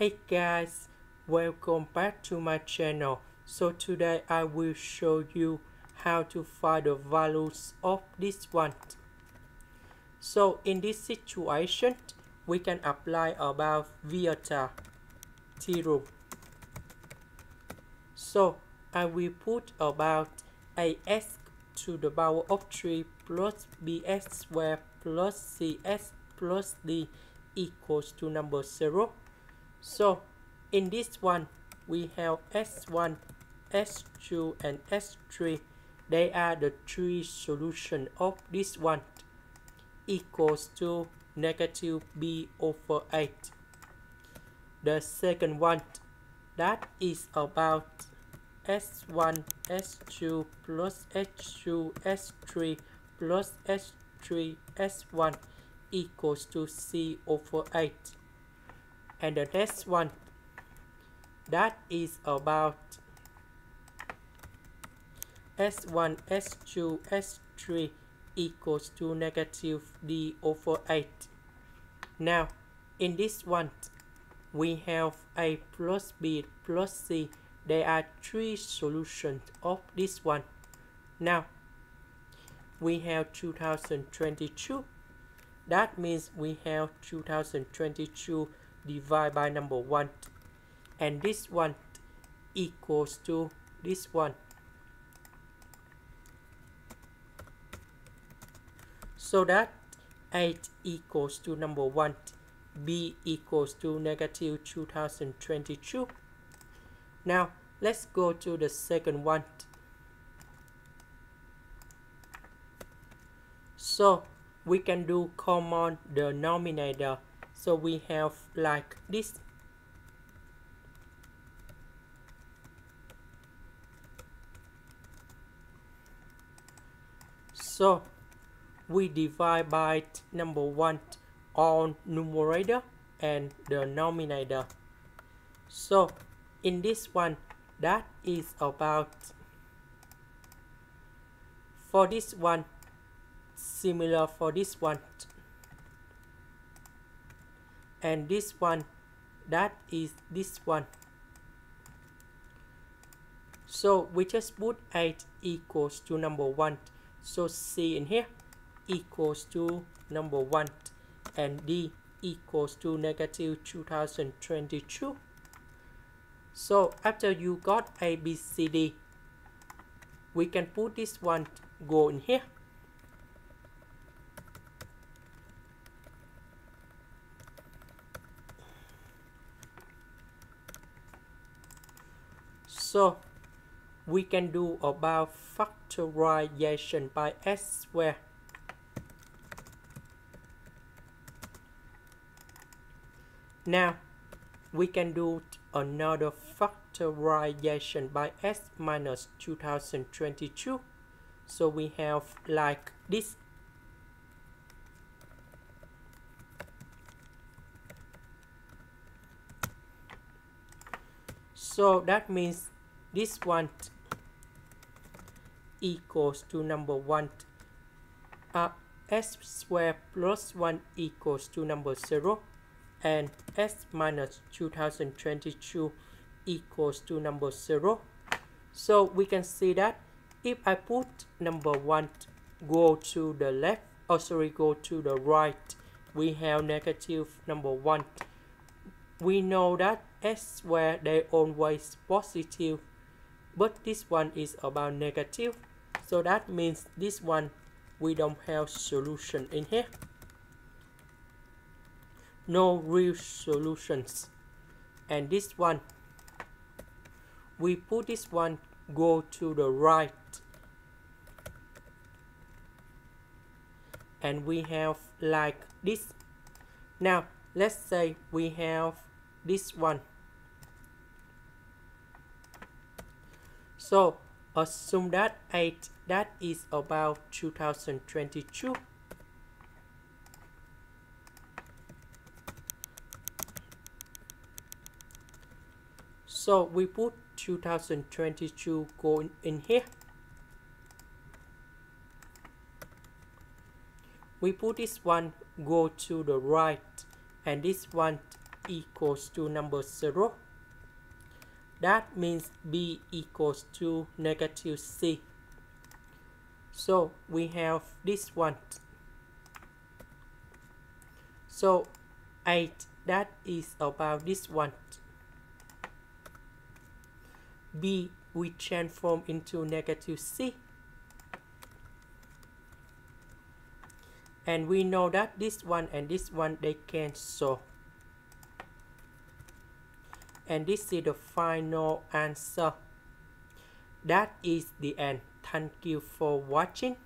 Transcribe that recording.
Hey guys, welcome back to my channel. So today I will show you how to find the values of this one. So in this situation, we can apply about Vieta theorem. So I will put about as to the power of 3 plus bs squared plus cs plus d equals to number 0. So in this one, we have S1, S2 and S3. They are the three solutions of this one equals to negative b over 8. The second one, that is about S1, S2 plus S2, S3 plus S3, S1 equals to C over 8. And the next one, that is about S1, S2, S3 equals to negative D over 8. Now, in this one, we have A plus B plus C. There are three solutions of this one. Now, we have 2022 that means we have 2022 divided by number 1. And this one equals to this one. So that 8 equals to number 1. B equals to negative 2022. Now, let's go to the second one. So, we can do common denominator so we have like this. So we divide by number one on numerator and the denominator. So in this one that is about for this one similar for this one and this one that is this one. So we just put 8 equals to number 1 so c in here equals to number 1 and d equals to negative 2022 so after you got a b c d we can put this one go in here So we can do about factorization by s square. Now we can do another factorization by s minus 2022. So we have like this. So that means this one equals to number 1 uh, s squared plus 1 equals to number 0 and s minus 2022 equals to number 0 so we can see that if I put number 1 go to the left or oh, sorry go to the right we have negative number 1 we know that s where they always positive but this one is about negative so that means this one we don't have solution in here. No real solutions. And this one we put this one go to the right. And we have like this. Now let's say we have this one So assume that 8 that is about 2022. So we put 2022 going in here. We put this one go to the right and this one equals to number 0. That means b equals to negative c. So we have this one. So 8 that is about this one. b we transform into negative c. And we know that this one and this one they cancel. And this is the final answer. That is the end. Thank you for watching.